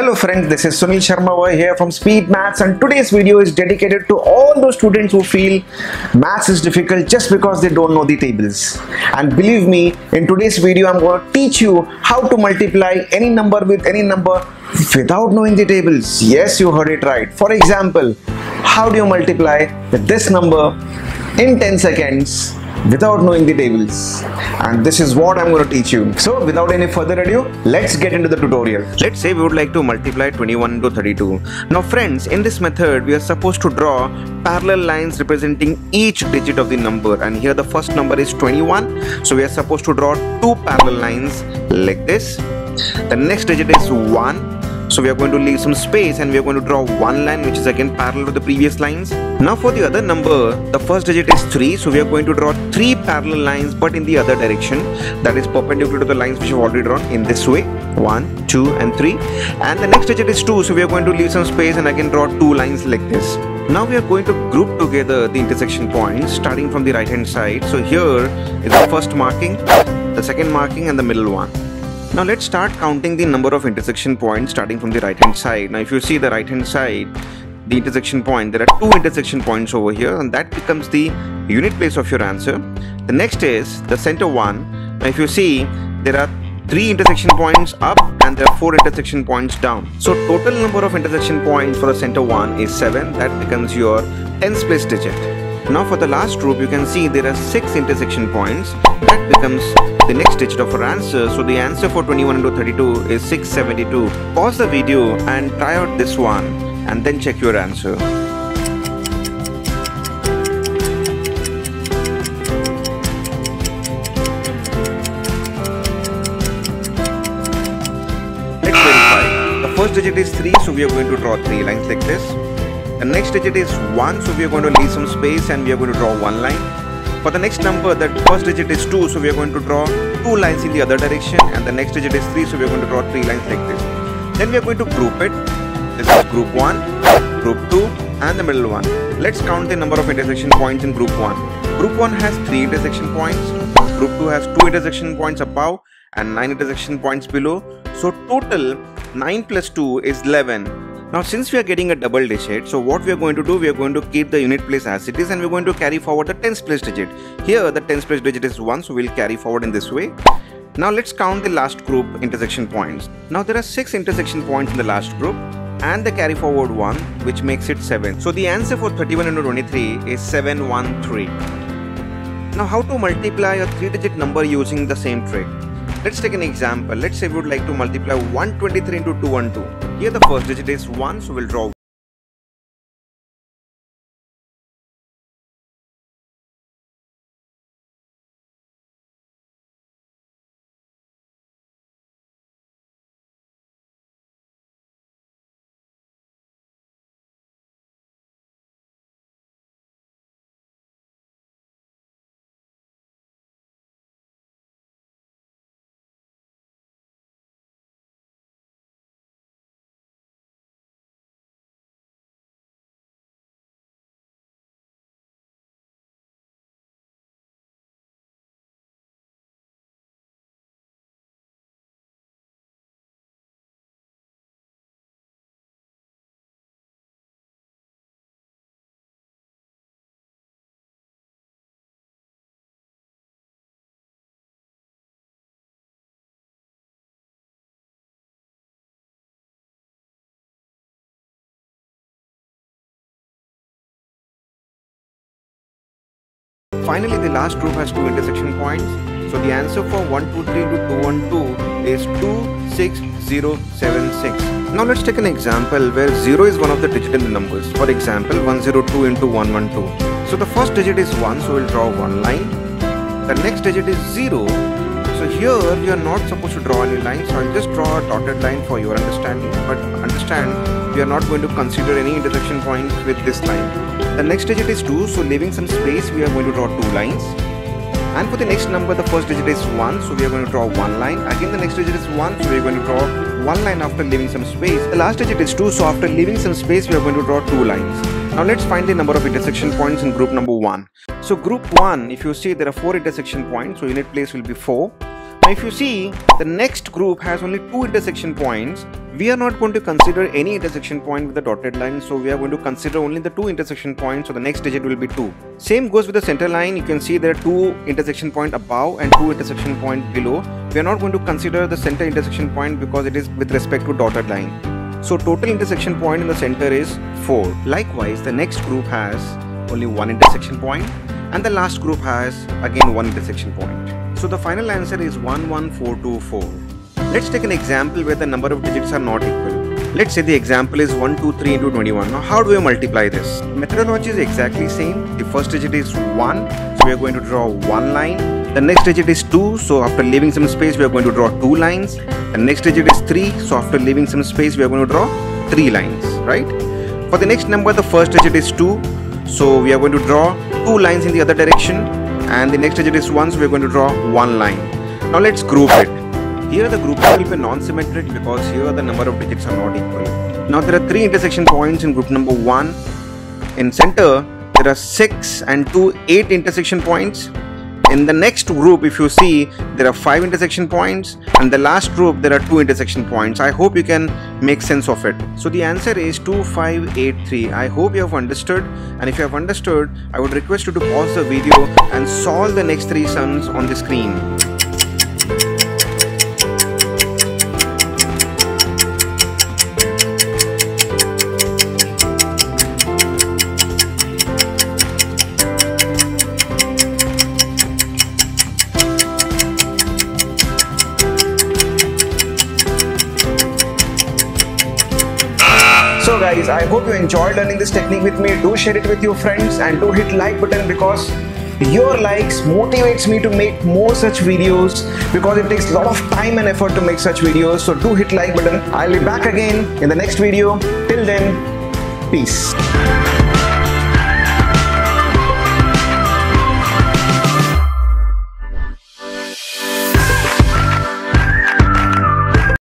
Hello friends, this is Sunil Sharma over here from Speed Maths and today's video is dedicated to all those students who feel maths is difficult just because they don't know the tables. And believe me, in today's video I'm going to teach you how to multiply any number with any number without knowing the tables. Yes, you heard it right. For example, how do you multiply this number in 10 seconds without knowing the tables and this is what I'm going to teach you. So without any further ado, let's get into the tutorial. Let's say we would like to multiply 21 to 32. Now friends, in this method we are supposed to draw parallel lines representing each digit of the number and here the first number is 21. So we are supposed to draw two parallel lines like this. The next digit is 1 so we are going to leave some space and we are going to draw one line which is again parallel to the previous lines. Now for the other number, the first digit is 3. So we are going to draw three parallel lines but in the other direction. That is perpendicular to the lines which we have already drawn in this way. 1, 2 and 3. And the next digit is 2. So we are going to leave some space and again draw two lines like this. Now we are going to group together the intersection points starting from the right hand side. So here is the first marking, the second marking and the middle one. Now let's start counting the number of intersection points starting from the right hand side. Now if you see the right hand side, the intersection point, there are two intersection points over here and that becomes the unit place of your answer. The next is the center one. Now if you see, there are three intersection points up and there are four intersection points down. So total number of intersection points for the center one is 7. That becomes your tens place digit. Now for the last group, you can see there are 6 intersection points. That becomes the next digit of our answer. So the answer for 21 into 32 is 672. Pause the video and try out this one and then check your answer. The first digit is 3 so we are going to draw 3 lines like this. The next digit is 1 so we are going to leave some space and we are going to draw one line. For the next number, the first digit is 2, so we are going to draw two lines in the other direction, and the next digit is 3, so we are going to draw three lines like this. Then we are going to group it. This is group 1, group 2, and the middle one. Let's count the number of intersection points in group 1. Group 1 has 3 intersection points, group 2 has 2 intersection points above, and 9 intersection points below. So total 9 plus 2 is 11 now since we are getting a double digit, so what we are going to do, we are going to keep the unit place as it is and we're going to carry forward the tens place digit. Here the tens place digit is 1 so we'll carry forward in this way. Now let's count the last group intersection points. Now there are 6 intersection points in the last group and the carry forward 1 which makes it 7. So the answer for 31 into 23 is 713. Now how to multiply a 3 digit number using the same trick? Let's take an example. Let's say we would like to multiply 123 into 212. Here the first digit is 1, so we'll draw Finally, the last group has two intersection points. So the answer for 123 into 212 is 26076. Now let's take an example where 0 is one of the digit in the numbers. For example, 102 into 112. So the first digit is 1, so we'll draw one line. The next digit is 0. So here you are not supposed to draw any line, so I'll just draw a dotted line for your understanding. But understand, we are not going to consider any intersection point with this line. The next digit is 2, so leaving some space, we are going to draw two lines. And for the next number, the first digit is 1, so we are going to draw one line. Again, the next digit is 1, so we are going to draw one line after leaving some space. The last digit is 2, so after leaving some space, we are going to draw two lines. Now let's find the number of intersection points in group number 1. So group 1, if you see there are 4 intersection points, so unit place will be 4. Now if you see, the next group has only 2 intersection points, we are not going to consider any intersection point with the dotted line so we are going to consider only the two intersection points so the next digit will be 2 same goes with the center line. You can see there are two intersection point above and two intersection point below. We are not going to consider the center intersection point because it is with respect to dotted line. So total intersection point in the center is 4 likewise the next group has only one intersection point and the last group has again one intersection point so the final answer is 11424 Let's take an example where the number of digits are not equal. Let's say the example is 123 into 21. Now how do we multiply this? Methodology is exactly same. The first digit is 1, so we are going to draw one line. The next digit is 2, so after leaving some space we are going to draw two lines. The next digit is 3, so after leaving some space we are going to draw three lines, right? For the next number the first digit is 2, so we are going to draw two lines in the other direction and the next digit is 1, so we are going to draw one line. Now let's group it. Here the group will be non-symmetric because here the number of digits are not equal. Now there are three intersection points in group number 1. In center there are 6 and 2 8 intersection points. In the next group if you see there are 5 intersection points and the last group there are 2 intersection points. I hope you can make sense of it. So the answer is 2583. I hope you have understood and if you have understood I would request you to pause the video and solve the next 3 sums on the screen. So guys, I hope you enjoyed learning this technique with me. Do share it with your friends and do hit like button because your likes motivates me to make more such videos because it takes a lot of time and effort to make such videos. So do hit like button. I'll be back again in the next video. Till then, peace.